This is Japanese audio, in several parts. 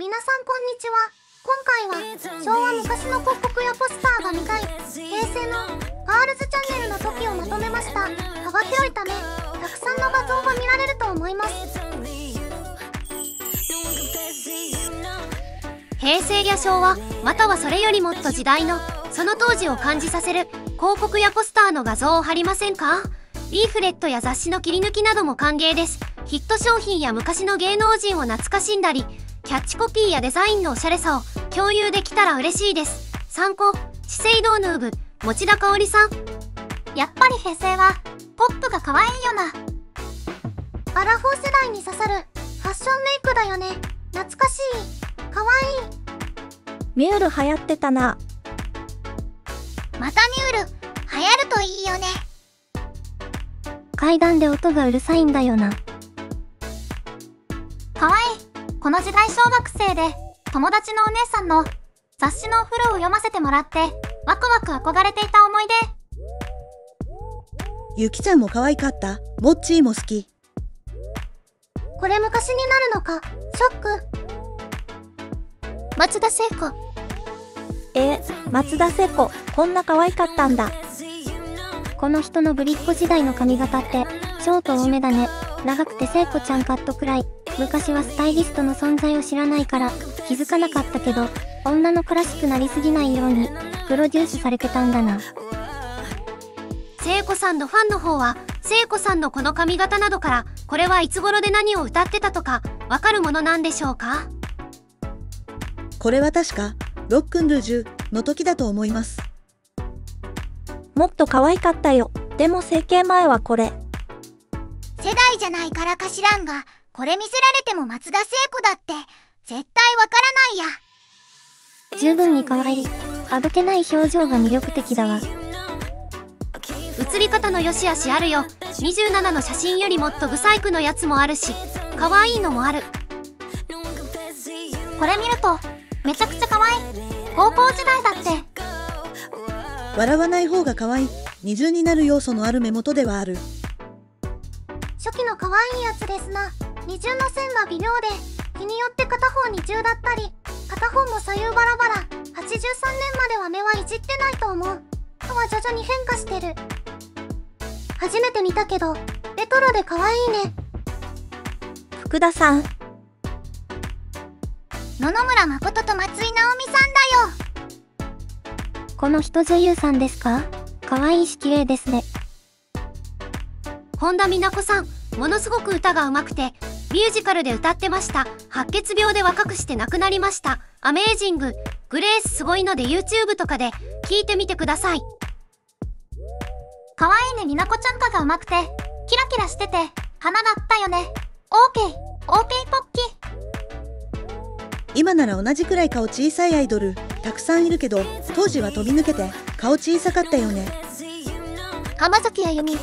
皆さんこんにちは。今回は昭和昔の広告やポスターが見たい平成のガールズチャンネルの時をまとめました。幅広いためたくさんの画像が見られると思います。平成や昭和またはそれよりもっと時代のその当時を感じさせる広告やポスターの画像を貼りませんか？リーフレットや雑誌の切り抜きなども歓迎です。ヒット商品や昔の芸能人を懐かしんだりキャッチコピーやデザインのおしゃれさを共有できたら嬉しいです。参考。資生堂ヌーブ持田香織さん。やっぱり平成はポップが可愛いよな。アラフォー世代に刺さるファッションメイクだよね。懐かしい。可愛い。ミュール流行ってたな。またミュール。流行るといいよね。階段で音がうるさいんだよな。可愛いこの時代小学生で友達のお姉さんの雑誌のお風呂を読ませてもらってワクワク憧れていた思い出ゆきちゃんも可愛かった？モッチーも好き。これ昔になるのか？ショック松田聖子え、松田聖子、こんな可愛かったんだ。この人のぶりっ子時代の髪型って、ショート多めだね。長くて聖子ちゃんカットくらい。昔はスタイリストの存在を知らないから、気づかなかったけど、女の子らしくなりすぎないように、プロデュースされてたんだな。聖子さんのファンの方は聖子さんのこの髪型などからこれはいつ頃で何を歌ってたとかわかるものなんでしょうか？これは確か、ロックンルージュの時だと思います。もっと可愛かったよ。でも整形前はこれ。世代じゃないからか知らんがこれ見せられても松田聖子だって絶対わからないや十分に可愛い。あどけない表情が魅力的だわ。写り方の良し悪しあるよ27の写真よりもっとブサイクのやつもあるし可愛いのもあるこれ見るとめちゃくちゃ可愛い高校時代だって笑わない方が可愛い。二重になる要素のある目元ではある。初期の可愛いやつですな二重の線は微妙で日によって片方二重だったり片方も左右バラバラ83年までは目はいじってないと思う。とは徐々に変化してる。初めて見たけどレトロで可愛いね。福田さん、野々村誠と松井直美さんだよ。この人女優さんですか？可愛いし綺麗ですね。本田美奈子さんものすごく歌が上手くてミュージカルで歌ってました。白血病で若くして亡くなりました。アメージング。グレースすごいので YouTube とかで聞いてみてください。可愛いねみなこちゃんかが上手くて。キラキラしてて花があったよね。OK OK ポッキ今なら同じくらい顔小さいアイドル、たくさんいるけど、当時は飛び抜けて、顔小さかったよね。浜崎あゆみ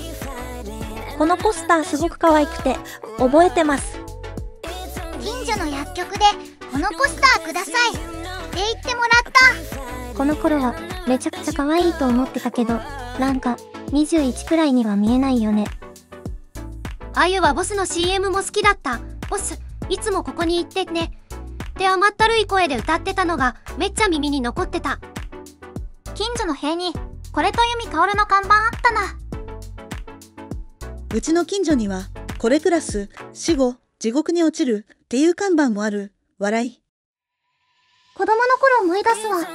このポスターすごく可愛くて、覚えてます。近所の薬局でこのポスターください。って言ってもらった。この頃は、めちゃくちゃ可愛いと思ってたけど、なんか、21くらいには見えないよね。あゆはボスの CM も好きだった。ボスいつもここに行ってね。って甘ったるい声で歌ってたのがめっちゃ耳に残ってた。近所の塀にこれと由美薫の看板あったなうちの近所には、これクラス、死後、地獄に落ちるっていう看板もある。笑い。子供の頃思い出すわ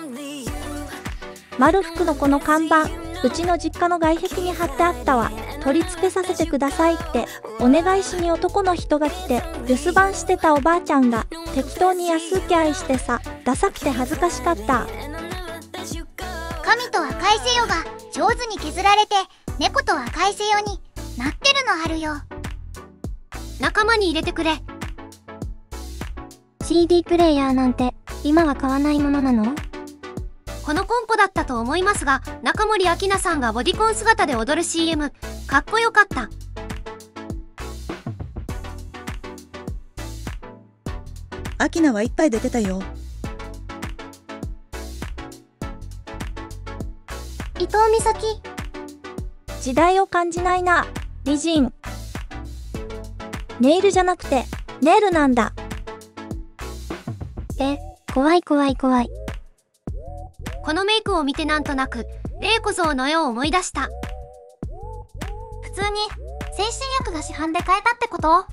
丸福のこの看板、うちの実家の外壁に貼ってあったわ。取り付けさせてくださいって、お願いしに男の人が来て、留守番してたおばあちゃんが、適当に安請け合いしてさ、ダサくて恥ずかしかった。神と赤いせよが上手に削られて猫と赤いせよになってるのあるよ。仲間に入れてくれ。CD プレイヤーなんて、今は買わないものなの？このコンポだったと思いますが中森明菜さんがボディコン姿で踊る CM かっこよかった。アキナはいっぱい出てたよ。伊藤美咲。時代を感じないな。美人。ネイルじゃなくて、ネイルなんだ。え、怖い怖い怖い。このメイクを見てなんとなく、霊子像の絵を思い出した。普通に精神薬が市販で買えたってこと？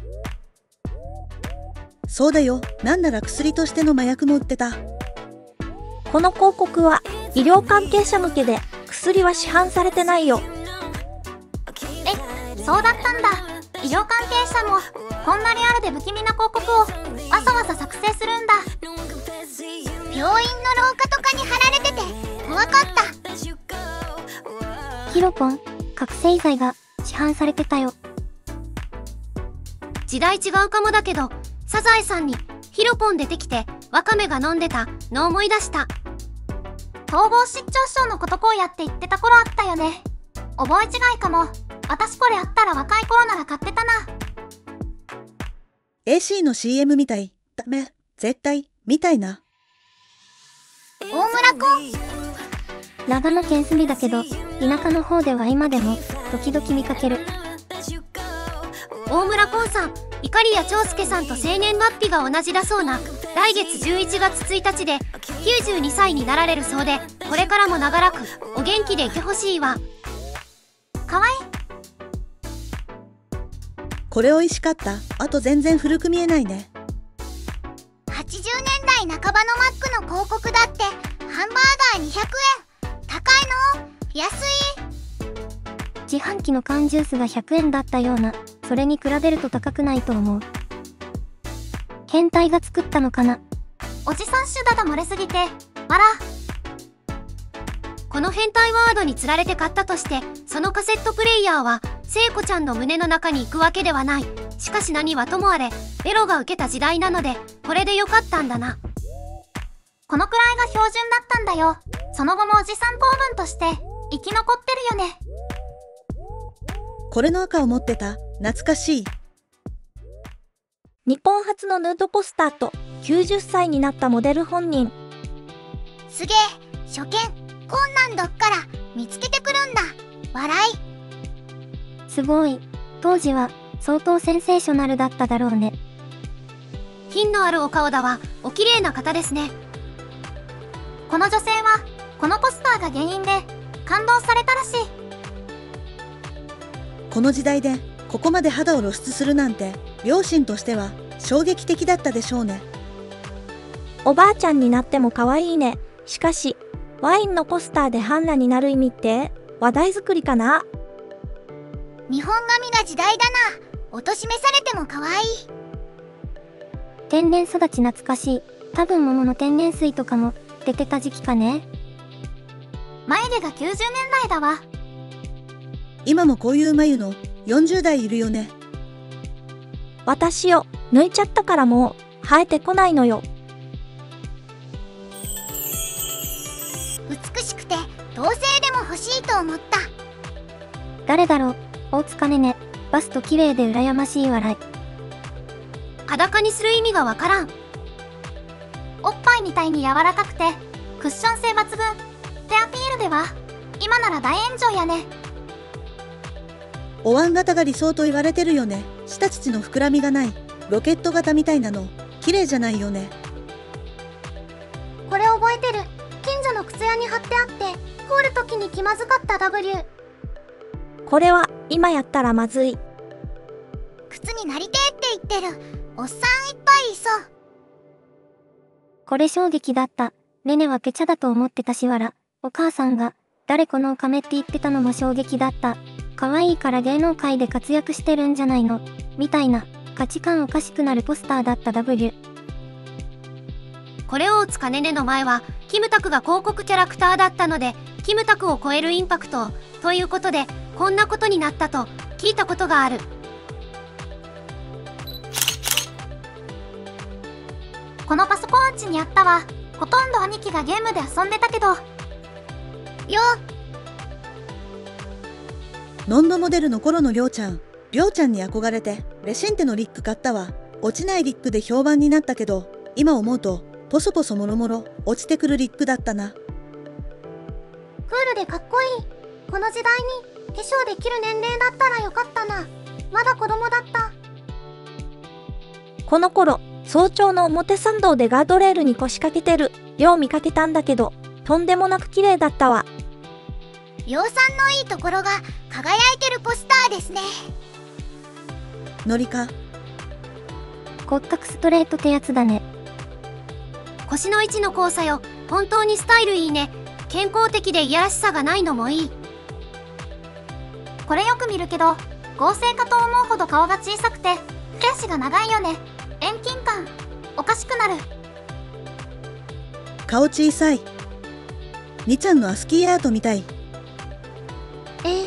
そうだよ。なんなら薬としての麻薬も売ってた。この広告は医療関係者向けで薬は市販されてないよ。え、そうだったんだ。医療関係者もこんなリアルで不気味な広告をわざわざ作成するんだ。病院の廊下とかに貼られてて怖かった。ヒロポン、覚醒剤が市販されてたよ。時代違うかもだけど、サザエさんにヒロポン出てきて、ワカメが飲んでたの思い出した。統合失調症のことこうやって言ってた頃あったよね。覚え違いかも。私これあったら若い頃なら買ってたな。AC の CM みたい。ダメ。絶対。みたいな。大村くん。長野県住みだけど、田舎の方では今でも時々見かける。大村コンさん、イカリア長介さんと生年月日が同じだそうな、来月11月1日で92歳になられるそうで、これからも長らくお元気でいてほしいわ。かわいい。これ美味しかった。あと全然古く見えないね。80年代半ばのマックの広告だってハンバーガー200円高いの？安い？自販機の缶ジュースが100円だったような、それに比べると高くないと思う。変態が作ったのかな？おじさん種だだ漏れすぎてわらこの変態ワードにつられて買ったとして、そのカセットプレイヤーは、聖子ちゃんの胸の中に行くわけではない。しかし何はともあれ、ベロが受けた時代なので、これでよかったんだな。このくらいが標準だったんだよその後もおじさん公文として生き残ってるよねこれの赤を持ってた。懐かしい。日本初のヌードポスターと90歳になったモデル本人。すげえ初見こんなんどっから見つけてくるんだ笑いすごい。当時は相当センセーショナルだっただろうね。品のあるお顔だわ。お綺麗な方ですね。この女性はこのポスターが原因で感動されたらしいこの時代で、ここまで肌を露出するなんて、両親としては衝撃的だったでしょうね。おばあちゃんになっても可愛いね。しかし、ワインのポスターでハンナになる意味って話題作りかな？日本髪が時代だなおとしめされても可愛い天然育ち懐かしい。多分桃の天然水とかも出てた時期かね。眉毛が90年代だわ今もこういう眉の40代いるよね。私よ、抜いちゃったからもう生えてこないのよ。美しくて同性でも欲しいと思った誰だろう大塚ねね。バスト綺麗で羨ましい笑い。裸にする意味がわからん。おっぱいみたいに柔らかくてクッション性抜群ってアピールでは今なら大炎上やねお椀型が理想と言われてるよね。下乳の膨らみがない。ロケット型みたいなの。綺麗じゃないよね。これ覚えてる近所の靴屋に貼ってあって通るときに気まずかった W これは今やったらまずい。靴になりてえって言ってるおっさんいっぱいいそうこれ衝撃だった。レネはペチャだと思ってたしわら。お母さんが、誰このオカメって言ってたのも衝撃だった。可愛いから芸能界で活躍してるんじゃないのみたいな、価値観おかしくなるポスターだった W。これを打つかねねの前は、キムタクが広告キャラクターだったので、キムタクを超えるインパクトを、ということで、こんなことになったと、聞いたことがある。このパソコン家にあったわほとんど兄貴がゲームで遊んでたけどよノンノモデルの頃のりょうちゃん。りょうちゃんに憧れて、レシンテのリック買ったわ。落ちないリックで評判になったけど、今思うと、ポソポソもろもろ、落ちてくるリックだったな。クールでかっこいいこの時代に化粧できる年齢だったらよかったな。まだ子供だった。この頃、早朝の表参道でガードレールに腰掛けてる、よう見かけたんだけど、とんでもなく綺麗だったわ。量産のいいところが輝いてるポスターですね。ノリか？骨格ストレートってやつだね。腰の位置の交差よ。本当にスタイルいいね。健康的でいやらしさがないのもいいこれよく見るけど合成かと思うほど顔が小さくて手足が長いよね遠近感おかしくなる顔小さい。にちゃんのアスキーアートみたい。え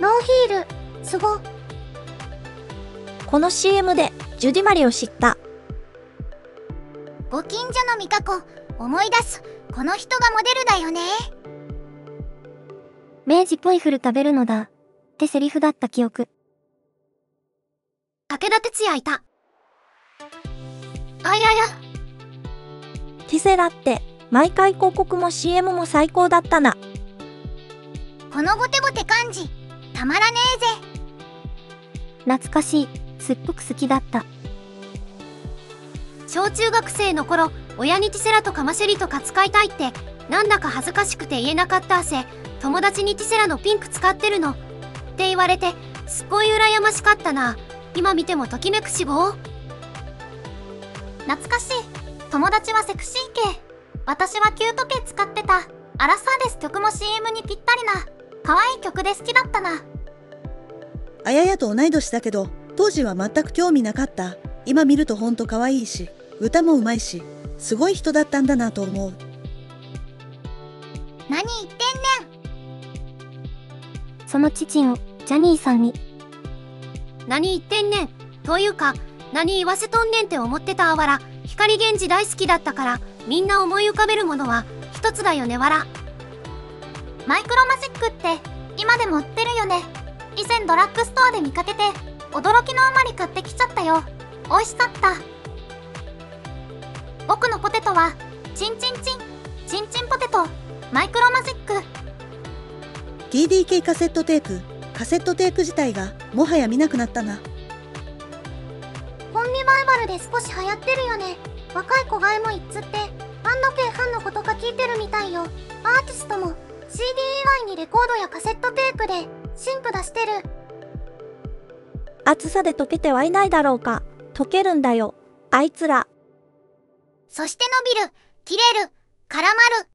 ノーヒールすごこの CM で、ジュディマリを知った。ご近所の美香子思い出すこの人がモデルだよね明治ポイフル食べるのだ。ってセリフだった記憶。武田鉄矢いたあややティセラって、毎回広告も CM も最高だったな。このゴテゴテ感じたまらねえぜ懐かしい。すっごく好きだった。小中学生の頃親にティセラとカマシェリとか使いたいってなんだか恥ずかしくて言えなかった汗友達にティセラのピンク使ってるのって言われてすっごい羨ましかったな。今見てもときめくしご懐かしい。友達はセクシー系。私はキュート系使ってた。アラサーです。曲も CM にぴったりな。可愛い曲で好きだったな。あややと同い年だけど、当時は全く興味なかった。今見るとほんと可愛いし、歌もうまいし、すごい人だったんだなと思う。何言ってんねんその父を、ジャニーさんに、何言ってんねん。というか何言わせとんねんって思ってたあわら光源氏大好きだったからみんな思い浮かべるものは一つだよねわら。マイクロマジックって今でも売ってるよね。以前ドラッグストアで見かけて驚きのあまり買ってきちゃったよ。美味しかった。僕のポテトはチンチンチンチンチンポテト。マイクロマジック TDK カセットテープ、カセットテープ自体がもはや見なくなったな。本リバイバルで少し流行ってるよね若い子がエモいっつってバンド系ファンの子とか聞いてるみたいよアーティストも CD 以外にレコードやカセットテープで新譜出してる暑さで溶けてはいないだろうか。溶けるんだよ。あいつら。そして伸びる切れる絡まる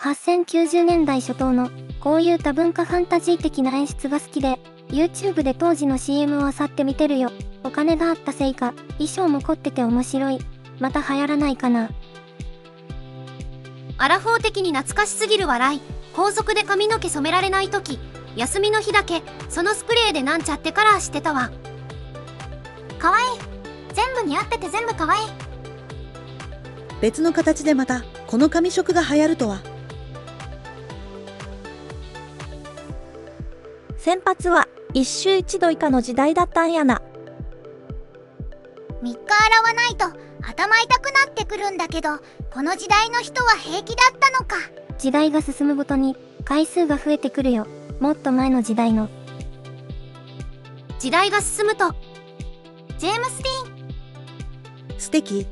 8090年代初頭の、こういう多文化ファンタジー的な演出が好きで、YouTube で当時の CM を漁って見てるよ。お金があったせいか、衣装も凝ってて面白い。また流行らないかな。アラフォー的に懐かしすぎる笑い高速で髪の毛染められない時休みの日だけそのスプレーでなんちゃってカラーしてたわかわいい全部似合ってて全部かわいい別の形でまた、この髪色が流行るとは。先発は、一周一度以下の時代だったんやな。3日洗わないと頭痛くなってくるんだけどこの時代の人は平気だったのか時代が進むごとに、回数が増えてくるよ。もっと前の時代の。時代が進むとジェームス・ディーン素敵。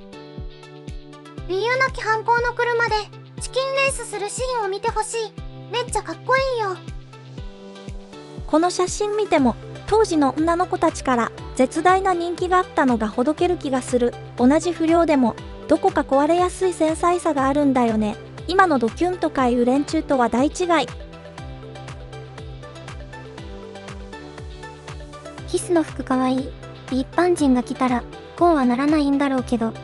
理由なき犯行の車でチキンレースするシーンを見てほしいめっちゃかっこいいよこの写真見ても、当時の女の子たちから絶大な人気があったのがほどける気がする。同じ不良でも、どこか壊れやすい繊細さがあるんだよね。今のドキュンとかいう連中とは大違い。ヒスの服かわいい。一般人が着たら、こうはならないんだろうけど、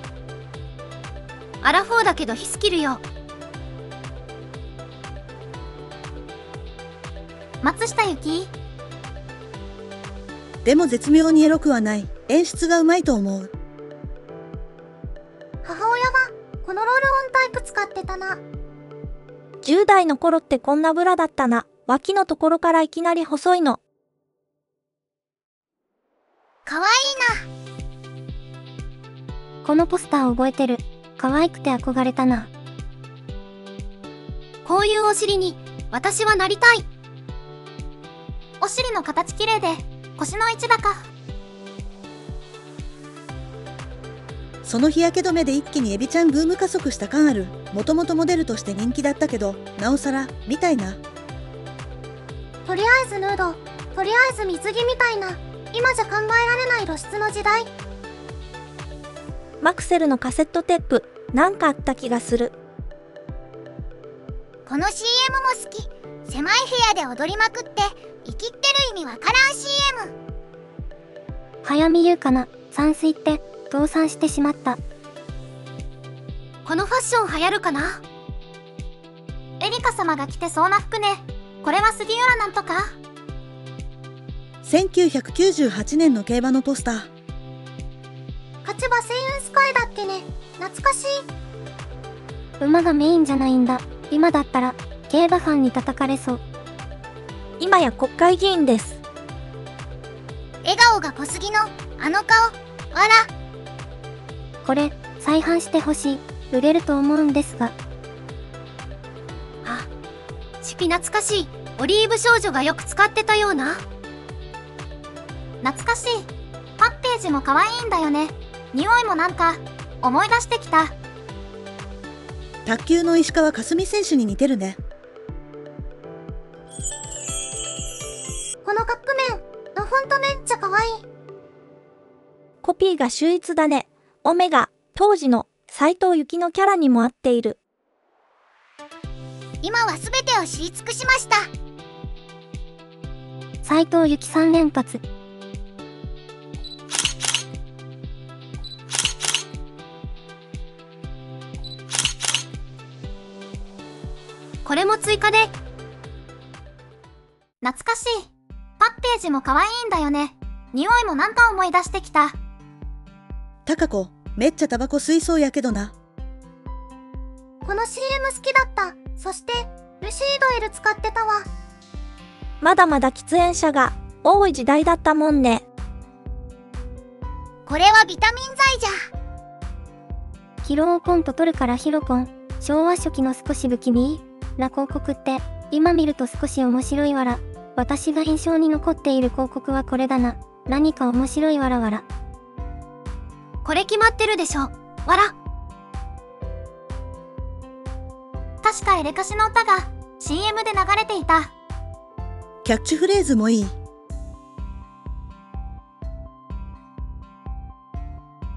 アラフォーだけどヒスキルよ松下由紀？でも絶妙にエロくはない。演出がうまいと思う。母親がこのロールオンタイプ使ってたな10代の頃ってこんなブラだったな。脇のところからいきなり細いの。かわいいなこのポスター覚えてる。可愛くて憧れたな。こういうお尻に私はなりたいお尻の形綺麗で腰の位置高その日焼け止めで一気にエビちゃんブーム加速した感ある。もともとモデルとして人気だったけど、なおさら、みたいな。とりあえずヌードとりあえず水着みたいな今じゃ考えられない露出の時代マクセルのカセットテープ、なんかあった気がする。この CM も好き狭い部屋で踊りまくって生きってる意味わからん CM 早見優香な、山水って、倒産してしまった。このファッション流行るかな？エリカ様が着てそうな服ねこれは杉浦なんとか1998年の競馬のポスター。勝ち馬星雲スカイだっけね懐かしい馬がメインじゃないんだ。今だったら、競馬ファンに叩かれそう。今や国会議員です。笑顔が小杉のあの顔わらこれ、再販してほしい。売れると思うんですが。あチピ懐かしいオリーブ少女がよく使ってたような懐かしいパッケージも可愛いんだよね匂いもなんか思い出してきた卓球の石川佳純選手に似てるね。このカップ麺のフォントめっちゃ可愛いコピーが秀逸だね。オメガ、当時の斎藤由貴のキャラにも合っている。今は全てを知り尽くしました斎藤由貴3連発。これも追加で懐かしいジも可愛いんだよね匂いもなんか思い出してきたタカ子、めっちゃタバコ吸いそうやけどな。この CM 好きだったそしてルシードエル使ってたわまだまだ喫煙者が多い時代だったもんね。これはビタミン剤じゃ疲労コント取るからヒロコン。昭和初期の少し不気味？な広告って、今見ると少し面白いわら。私が印象に残っている広告はこれだな。何か面白いわらわら。これ決まってるでしょわら確かエレカシの歌が CM で流れていたキャッチフレーズもいい。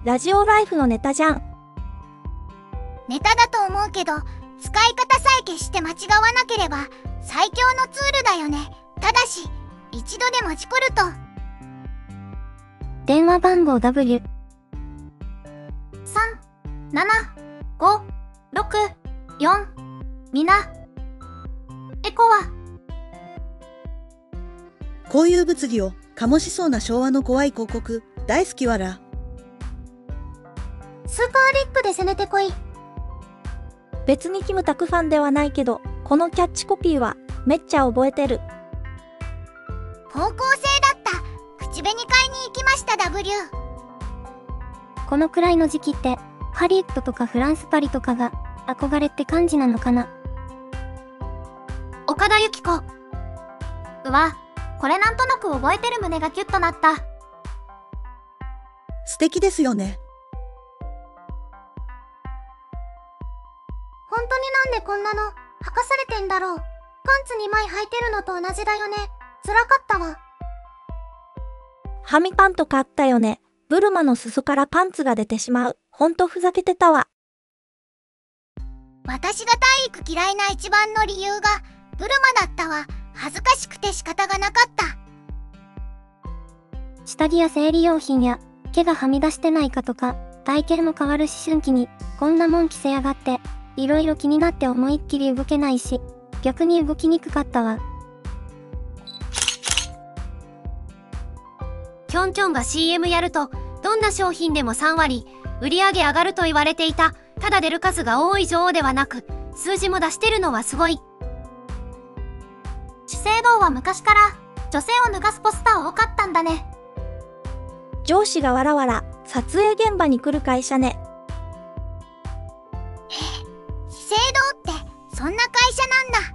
ラジオライフのネタじゃん。ネタだと思うけど使い方さえ決して間違わなければ最強のツールだよねただし一度でマチコルと電話番号 W。37564みなエコは？こういう物議を醸しそうな昭和の怖い広告、大好きわら。スーパーリックで攻めてこい別にキムタクファンではないけど、このキャッチコピーはめっちゃ覚えてる。方向性だった口紅買いに行きました W このくらいの時期って、ハリウッドとかフランスパリとかが憧れって感じなのかな？岡田由紀子。うわこれなんとなく覚えてる胸がキュッとなった。素敵ですよね。本当になんでこんなの？履かされてんだろう。パンツ2枚履いてるのと同じだよね辛かったわハミパンと買ったよね。ブルマの裾からパンツが出てしまう。ほんとふざけてたわ。私が体育嫌いな一番の理由がブルマだったわ恥ずかしくて仕方がなかった下着や生理用品や毛がはみ出してないかとか、体型も変わる思春期に、こんなもん着せやがって、いろいろ気になって思いっきり動けないし、逆に動きにくかったわ。キョンキョンが CM やるとどんな商品でも3割売り上げ上がると言われていた。ただ出る数が多い女王ではなく数字も出してるのはすごい。資生堂は昔から女性を脱がすポスター多かったんだね。上司がわらわら、撮影現場に来る会社ね。資生堂ってそんな会社なん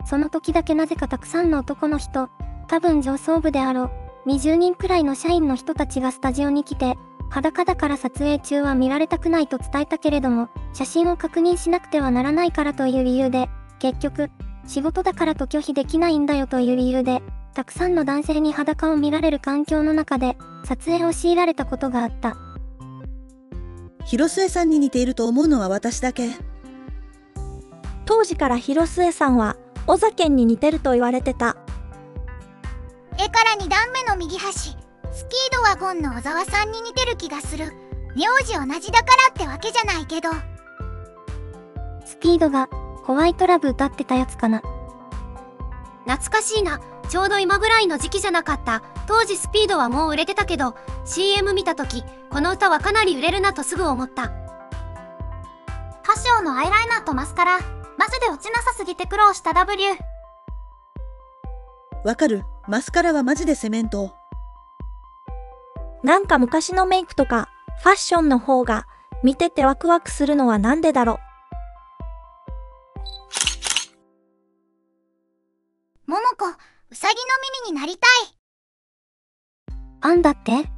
だ。その時だけなぜかたくさんの男の人、多分上層部であろう、20人くらいの社員の人たちがスタジオに来て、裸だから撮影中は見られたくないと伝えたけれども、写真を確認しなくてはならないからという理由で、結局、仕事だからと拒否できないんだよという理由で、たくさんの男性に裸を見られる環境の中で、撮影を強いられたことがあった。広末さんに似ていると思うのは私だけ。当時から広末さんは、小酒に似てると言われてた。絵から2段目の右端スキードワゴンの小沢さんに似てる気がする名字同じだからってわけじゃないけどスピードが、ホワイトラブ歌ってたやつかな。懐かしいな。ちょうど今ぐらいの時期じゃなかった。当時スピードはもう売れてたけど、CM 見た時、この歌はかなり売れるなとすぐ思った。カシオのアイライナーとマスカラマジで落ちなさすぎて苦労した W わかる。マスカラはマジでセメント。なんか昔のメイクとか、ファッションの方が、見ててワクワクするのはなんでだろモモコウサギの耳になりたい。あんだって？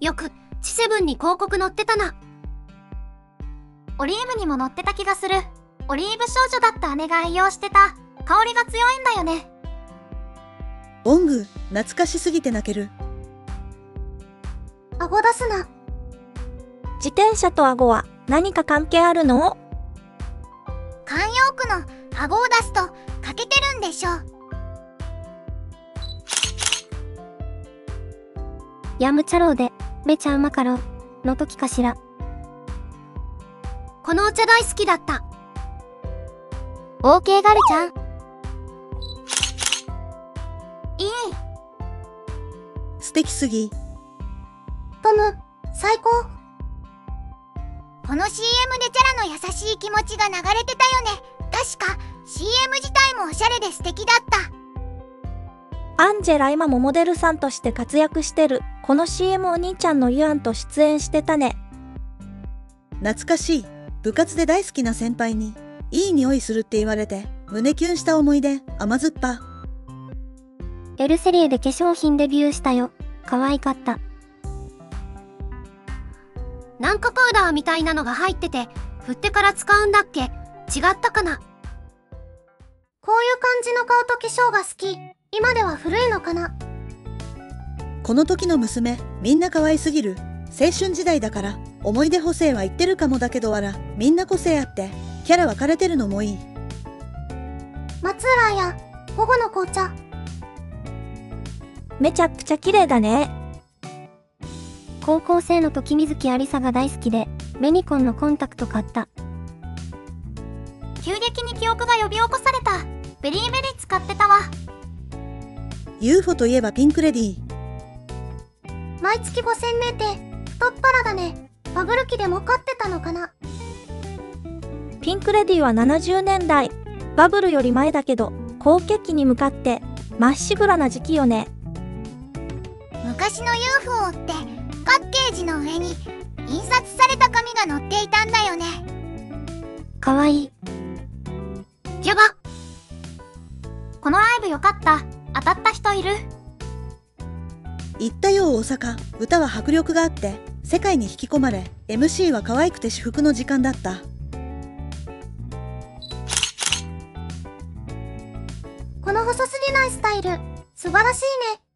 よく、チセブンに広告載ってたな。オリーブにも乗ってた気がする。オリーブ少女だった姉が愛用してた。香りが強いんだよねオング、懐かしすぎて泣ける。顎出すなう。自転車と顎は何か関係あるの？慣用句の顎を出すと欠けてるんでしょヤムチャローで、めちゃうまかろう、の時かしら。このお茶大好きだった。OK ガルちゃん。素敵すぎ。トム最高この CM でチャラの優しい気持ちが流れてたよね確か CM 自体もおしゃれで素敵だったアンジェラ今もモデルさんとして活躍してる。この CM お兄ちゃんのユアンと出演してたね。懐かしい。部活で大好きな先輩に、いい匂いするって言われて、胸キュンした思い出、甘酸っぱ。エルセリエで化粧品デビューしたよ。可愛かった。なんかパウダーみたいなのが入ってて、振ってから使うんだっけ？違ったかな？こういう感じの顔と化粧が好き今では古いのかな？この時の娘、みんな可愛すぎる。青春時代だから、思い出補正は言ってるかもだけどわら、みんな個性あって、キャラ分かれてるのもいい。松浦や午後の紅茶めちゃくちゃ綺麗だね。高校生の時水木有沙が大好きで、メニコンのコンタクト買った。急激に記憶が呼び起こされたベリーベリー使ってたわ UFO といえばピンクレディー。毎月5000名って太っ腹だねバブル期でも買ってたのかなピンクレディは70年代。バブルより前だけど、好景気に向かって、まっしぐらな時期よね。昔の UFO ってパッケージの上に印刷された紙が載っていたんだよね可愛い。やばこのライブよかった当たった人いる言ったよ大阪。歌は迫力があって、世界に引き込まれ、MC は可愛くて至福の時間だった。この細すぎないスタイル素晴らしいね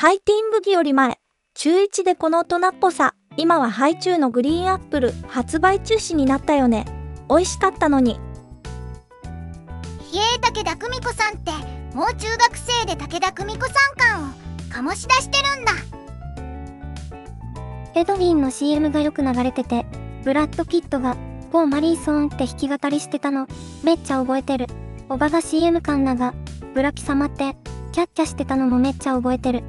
ハイティーンブギより前、中1でこの大人っぽさ、今はハイチュウのグリーンアップル発売中止になったよね。美味しかったのに。比叡武田久美子さんってもう中学生で武田久美子さん感を醸し出してるんだエドウィンの CM がよく流れてて、ブラッド・ピットが、ポー・マリーソーンって弾き語りしてたの、めっちゃ覚えてる。おばが CM カンナが、ブラキ様って、キャッキャしてたのもめっちゃ覚えてる。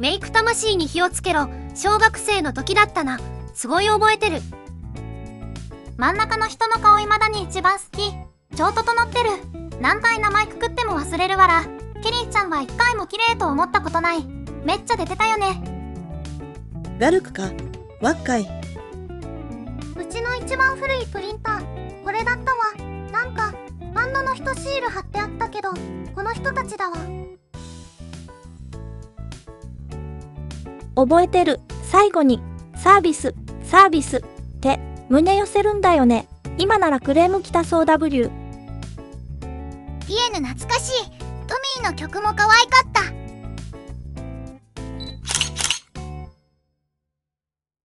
メイク魂に火をつけろ。小学生の時だったな。すごい覚えてる。真ん中の人の顔未だに一番好き超整ってる何回名前くくっても忘れるわらケリーちゃんは一回も綺麗と思ったことないめっちゃ出てたよねラルクか？ワッカイ。うちの一番古いプリンターこれだったわなんかバンドの人シール貼ってあったけどこの人たちだわ覚えてる。最後に、サービス、サービスって胸寄せるんだよね。今ならクレーム来たそう W。ピエヌ懐かしいトミーの曲も可愛かった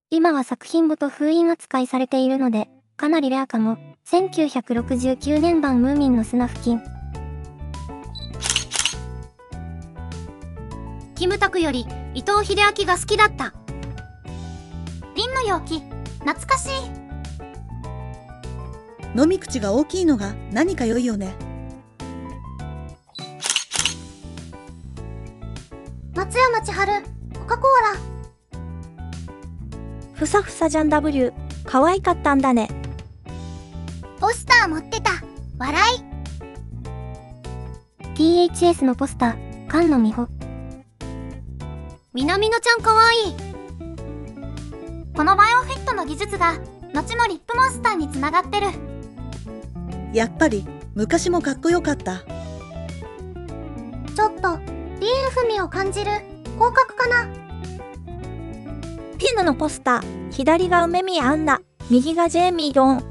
今は作品ごと封印扱いされているので、かなりレアかも。1969年版ムーミンの砂付近。キムタクより伊藤英明が好きだった。瓶の容器懐かしい飲み口が大きいのが何か良いよね。松山千春コカ・コーラふさふさじゃん W。可愛かったんだね。ポスター持ってた笑い THS のポスター、菅野美穂。みなみのちゃんかわいい。このバイオフィットの技術が後のリップモンスターにつながってるやっぱり昔もかっこよかった。ちょっとリーフ味を感じる広角かなピヌのポスター。左が梅宮アンナ。右がジェイミー・ロン。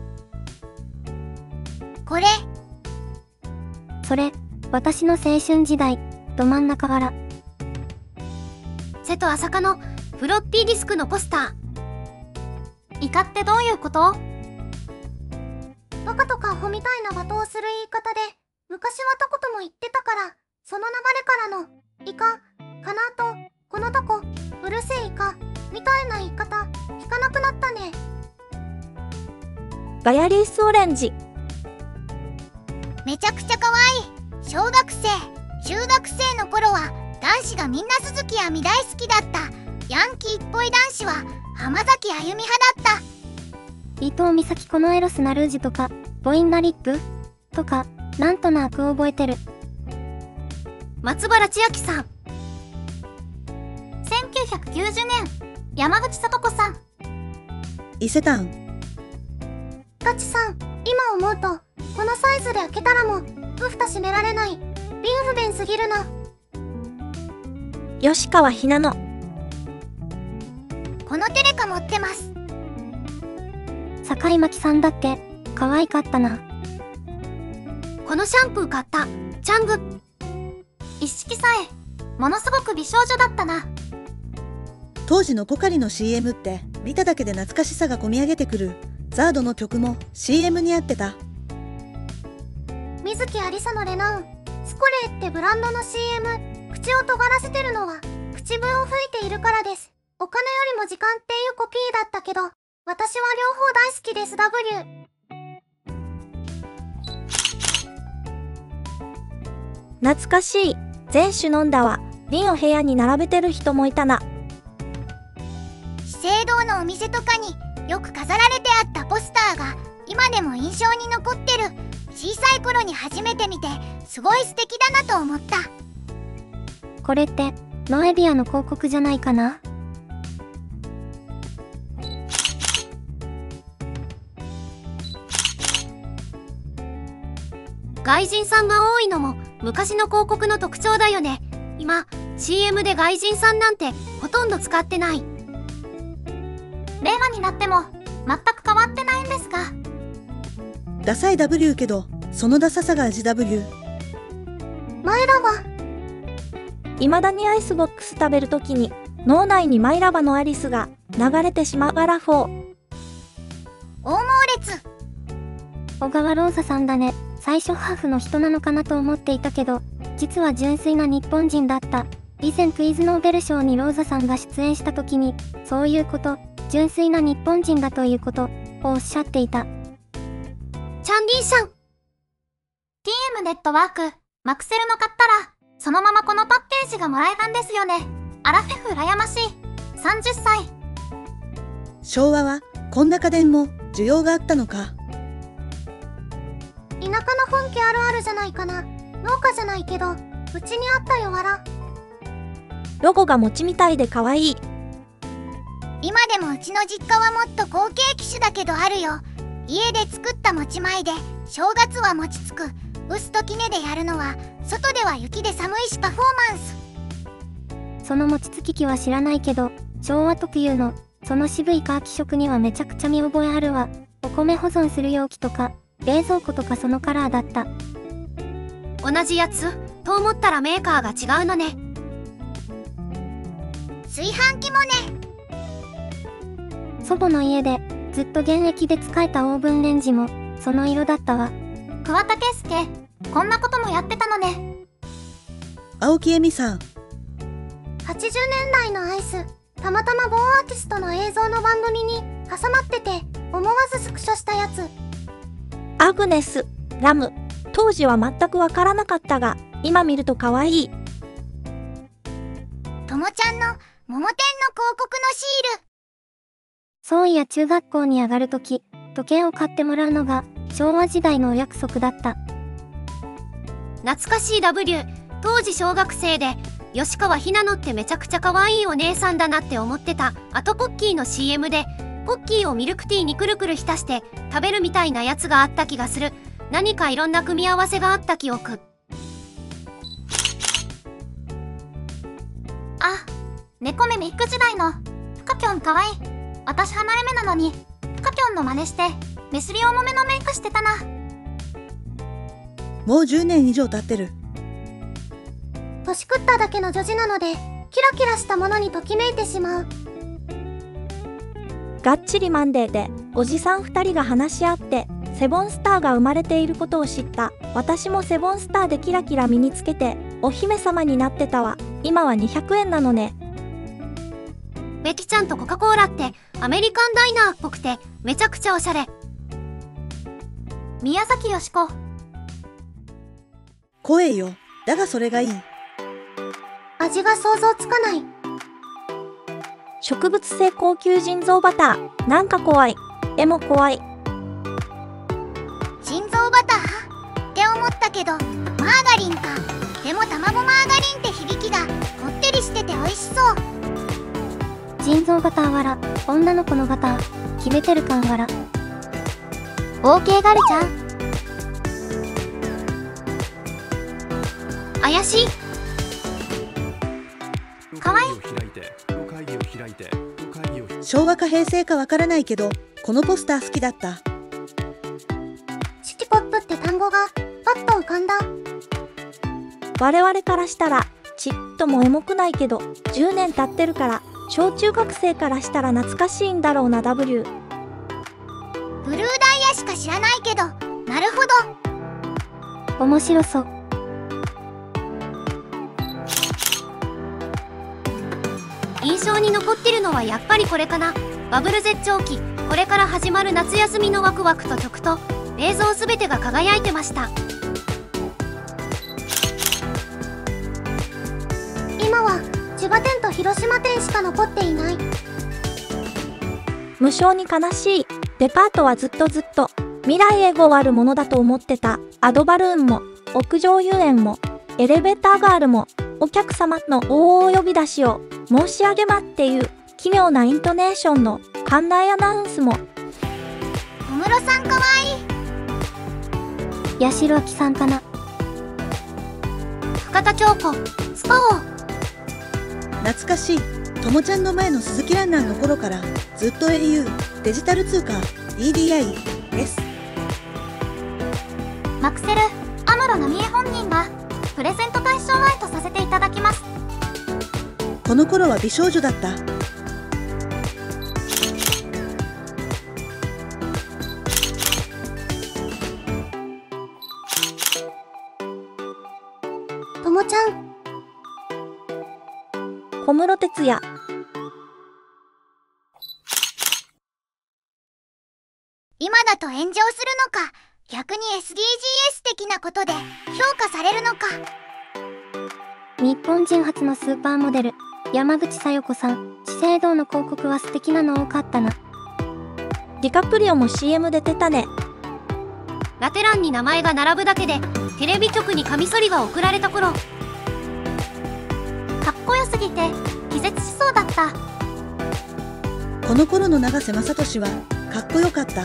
これそれ、私の青春時代、ど真ん中柄。瀬戸朝香のフロッピーディスクのポスタイカってどういうこと？バカとかアホみたいな罵倒する言い方で昔はタコとも言ってたからその流れからのイカかなとこのタコうるせえイカみたいな言い方聞かなくなったね。ガヤリースオレンジ。めちゃくちゃ可愛い。小学生中学生の頃は男子がみんな鈴木亜美大好きだったヤンキーっぽい男子は浜崎あゆみ派だった伊藤美咲このエロスなルージュとか、ボインナリップ？とか、なんとなく覚えてる。ー。松原千明さん。1990年山口聡子さん伊勢丹。ガチさん今思うとこのサイズで開けたらもうふふた閉められないリン不便すぎるな吉川ひなの。このテレカ持ってます坂井真紀さんだっけ可愛かったな。このシャンプー買った。チャング。一式さえものすごく美少女だったな当時のポカリの CM って見ただけで懐かしさがこみ上げてくる。ザードの曲も CM に合ってた。水木有沙のレナウンスコレーってブランドの CM 口を尖らせてるのは口笛を吹いているからですお金よりも時間っていうコピーだったけど私は両方大好きです W 懐かしい。全種飲んだわ。瓶を部屋に並べてる人もいたな。資生堂のお店とかによく飾られてあったポスターが今でも印象に残ってる小さい頃に初めて見てすごい素敵だなと思ったこれって、ノエビアの広告じゃないかな？外人さんが多いのも昔の広告の特徴だよね。今、CM で外人さんなんてほとんど使ってない。令和になっても全く変わってないんですがダサい W けど、そのダサさが味 W。マイラバ未だにアイスボックス食べるときに脳内にマイラバのアリスが流れてしまうアラフォー。大猛烈小川ローザさんだね。最初ハーフの人なのかなと思っていたけど、実は純粋な日本人だった。以前クイズノーベル賞にローザさんが出演した時に、そういうこと、純粋な日本人だということ、をおっしゃっていた。チャンディーシャン。TM ネットワークマクセルの買ったらそのままこのパッケージがもらえたんですよね。アラフェフ羨ましい。30歳。昭和はこんな家電も需要があったのか。田舎の本家あるあるじゃないかな。農家じゃないけどうちにあったよわら。ロゴが餅みたいで可愛い。今でもうちの実家はもっと後継機種だけどあるよ。家で作った餅米で正月は餅つく臼と杵でやるのは外では雪で寒いしパフォーマンスその餅つき機は知らないけど、昭和特有の、その渋いカーキ色にはめちゃくちゃ見覚えあるわ。お米保存する容器とか、冷蔵庫とかそのカラーだった。同じやつ？と思ったらメーカーが違うのね炊飯器もね祖母の家で、ずっと現役で使えたオーブンレンジも、その色だったわ。桑田佳祐こんなこともやってたのね青木恵美さん、80年代のアイスたまたま某アーティストの映像の番組に挟まってて思わずスクショしたやつアグネス、ラム。当時は全くわからなかったが、今見ると可愛い。ともちゃんの桃天の広告のシールそういや中学校に上がるとき、時計を買ってもらうのが、昭和時代のお約束だった。懐かしい W 当時小学生で吉川ひなのってめちゃくちゃ可愛いお姉さんだなって思ってたあとポッキーの CM でポッキーをミルクティーにくるくる浸して食べるみたいなやつがあった気がする。何かいろんな組み合わせがあった記憶。あ猫目メイク時代の。フカピョンかわい。い私離れ目なのに。フカピョンの真似してメスリ重めのメイクしてたなもう10年以上経ってる。年食っただけの女児なのでキラキラしたものにときめいてしまうがっちりマンデーで、おじさん二人が話し合って、セボンスターが生まれていることを知った。私もセボンスターでキラキラ身につけて、お姫様になってたわ。今は200円なのね。ベキちゃんとコカ・コーラってアメリカンダイナーっぽくてめちゃくちゃおしゃれ宮崎よしこ声よ。だがそれがいい。味が想像つかない植物性高級腎臓バター。なんか怖い。絵も怖い。心臓バター？って思ったけどマーガリンかでも卵マーガリンって響きがこってりしてて美味しそう腎臓バターわら、女の子のバター、決めてる感わら。OK ガルちゃん。怪しい。かわいい。開いて会議を開いて会議を。昭和か平成かわからないけど、このポスター好きだった。シティポップって単語がパッと浮かんだ。我々からしたら、ちっともエモくないけど、10年経ってるから、小中学生からしたら懐かしいんだろうな W。ブルーダイヤしか知らないけどなるほど面白そう。印象に残ってるのはやっぱりこれかなバブル絶頂期これから始まる夏休みのワクワクと曲と映像すべてが輝いてました今は千葉広島店しか残っていない無性に悲しい。デパートはずっとずっと、未来へごあるものだと思ってた。アドバルーンも、屋上遊園も、エレベーターガールも、お客様の大呼び出しを申し上げまっていう奇妙なイントネーションの館内アナウンスも、小室さんかわいい八代亜紀さんかな。深田恭子スパオ懐かしい。ともちゃんの前の鈴木ランナーの頃から、ずっと au、デジタル通貨、EDI です。マクセル安室奈美恵本人がプレゼント対象愛とさせていただきますこの頃は美少女だった。ともちゃん小室哲也、今だと炎上するのか逆に SDGs 的なことで評価されるのか日本人初のスーパーモデル、山口小夜子さん。資生堂の広告は素敵なの多かったな。ディカプリオも CM で出たね。ラテ欄に名前が並ぶだけでテレビ局にカミソリが送られた頃かっこよすぎて気絶しそうだったこの頃の永瀬正敏は、かっこよかった。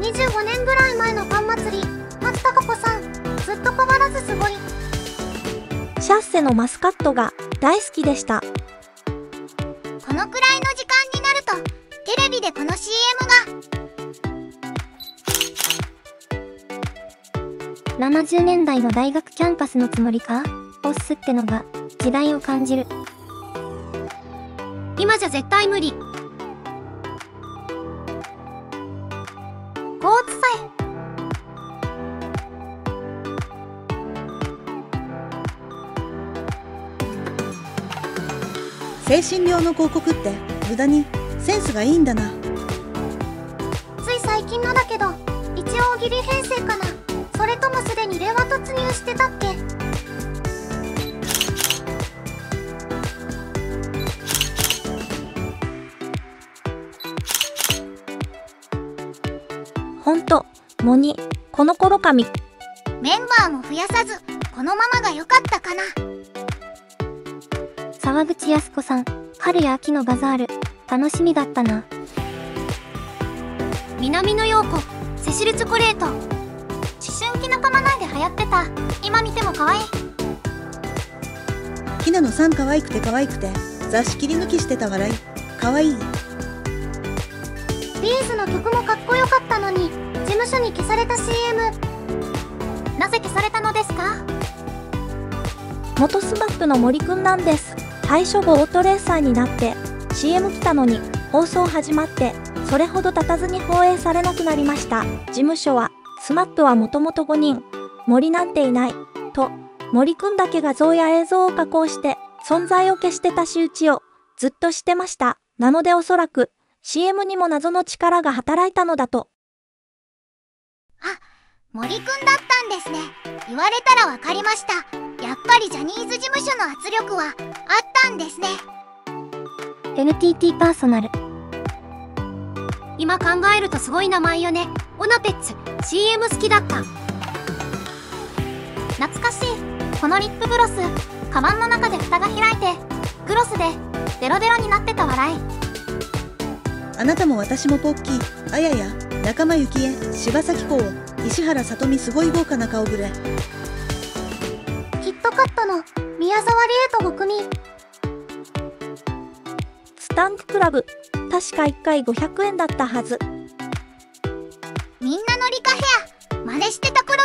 25年ぐらい前のパン祭り松たか子さんずっと変わらずすごいシャッセのマスカットが大好きでした。このくらいの時間になるとテレビでこの CM が70年代の大学キャンパスのつもりか？オッスってのが時代を感じる。今じゃ絶対無理コーツさ精神病の広告って無駄にセンスがいいんだな。えつい最近のだけど一応義理編成かなそれともすでに令和突入してたっけほんと、モニ、この頃髪。メンバーも増やさずこのままが良かったかな沢口靖子さん、春や秋のバザール、楽しみだったな。南野陽子セシルチョコレート思春期仲間内で流行ってた今見ても可愛いひなのさん可愛くて可愛くて雑誌切り抜きしてた笑い。可愛い。ビーズの曲もかっこよかったのに事務所に消された CM なぜ消されたのですか？元スマップの森くんなんです。最初後オートレーサーになって CM 来たのに放送始まってそれほど経たずに放映されなくなりました。事務所はスマップはもともと5人、森なんていないと森くんだけ画像や映像を加工して存在を消してた仕打ちをずっとしてました。なのでおそらく CM にも謎の力が働いたのだと。森くんだったんですね。言われたらわかりました。やっぱりジャニーズ事務所の圧力はあったんですね。NTT パーソナル。今考えるとすごい名前よね。オナペッツ CM 好きだった。懐かしい。このリップグロス。カバンの中で蓋が開いてグロスでデロデロになってた笑いあなたも私もポッキー、あやや、仲間由紀恵、柴咲コウ、石原さとみすごい豪華な顔ぶれ。キットカットの宮沢りえと極みスタンククラブ、確か1回500円だったはず。みんなのリカヘア真似してた頃だ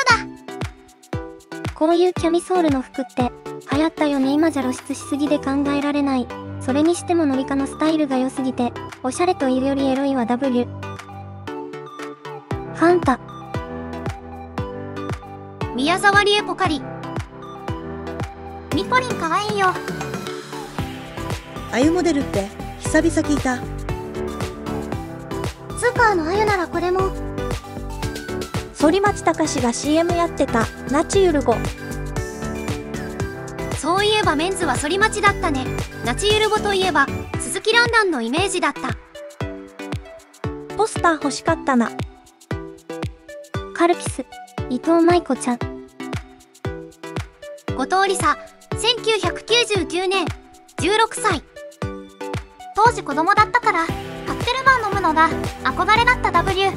こういうキャミソールの服って流行ったよね今じゃ露出しすぎで考えられない。それにしてもノリカのスタイルが良すぎて、おしゃれというよりエロいは W。ファンタ。宮沢りえポカリミポリン可愛いよあゆモデルって久々聞いた。スーパーのあゆならこれも反町隆史が CM やってたナチュール語。そういえばメンズは反町だったねナチユル語といえば鈴木ランダンのイメージだったポスター欲しかったな。カルピス。伊藤舞子ちゃん。後藤梨沙1999年16歳当時子供だったからカクテルバー飲むのが憧れだった W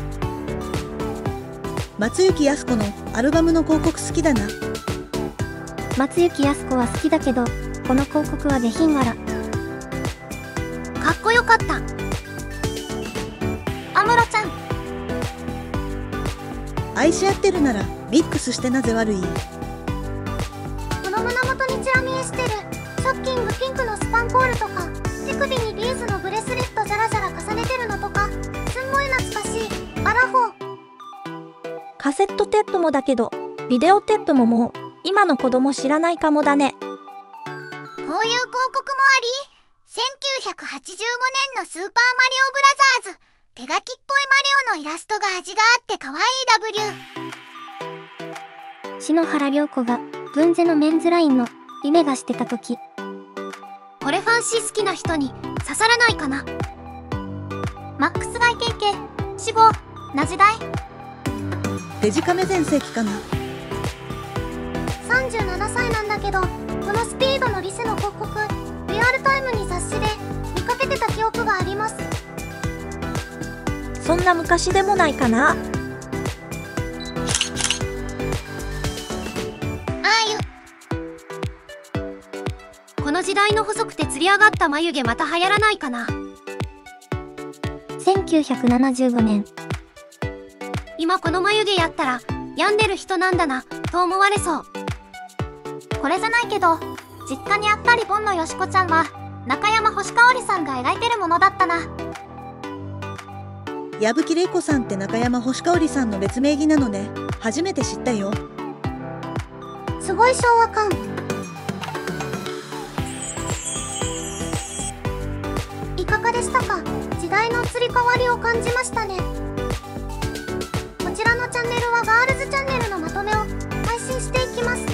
松雪靖子のアルバムの広告好きだな。松雪靖子は好きだけど、この広告は下品柄。かっこよかった。アムロちゃん。愛し合ってるならミックスしてなぜ悪い？この胸元にチラ見えしてる。ショッキングピンクのスパンコールとか。手首にビーズのブレスレットザラザラ重ねてるのとか。すんごい懐かしい。アラフォー。カセットテープもだけど、ビデオテープももう、今の子供知らないかもだね。こういう広告もあり1985年のスーパーマリオブラザーズ手書きっぽいマリオのイラストが味があって可愛い W 篠原涼子が、軍勢のメンズラインの、イメがしてた時。これファンシー好きな人に刺さらないかなマックス外形系死亡な時代デジカメ全盛期かな。37歳なんだけどこのスピードのリセの広告リアルタイムに雑誌で見かけてた記憶があります。そんな昔でもないかな？ああゆ時代の細くてつり上がった眉毛また流行らないかな？1975年、今この眉毛やったら病んでる人なんだなと思われそうこれじゃないけど実家にあったリボンのよしこちゃんは中山星香織さんが描いてるものだったな。矢吹玲子さんって中山星香織さんの別名義なのね。初めて知ったよ。すごい昭和感。いかがでしたか？時代の移り変わりを感じましたね。こちらのチャンネルはガールズチャンネルのまとめを配信していきます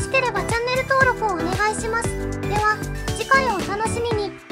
しければチャンネル登録をお願いします。では次回をお楽しみに。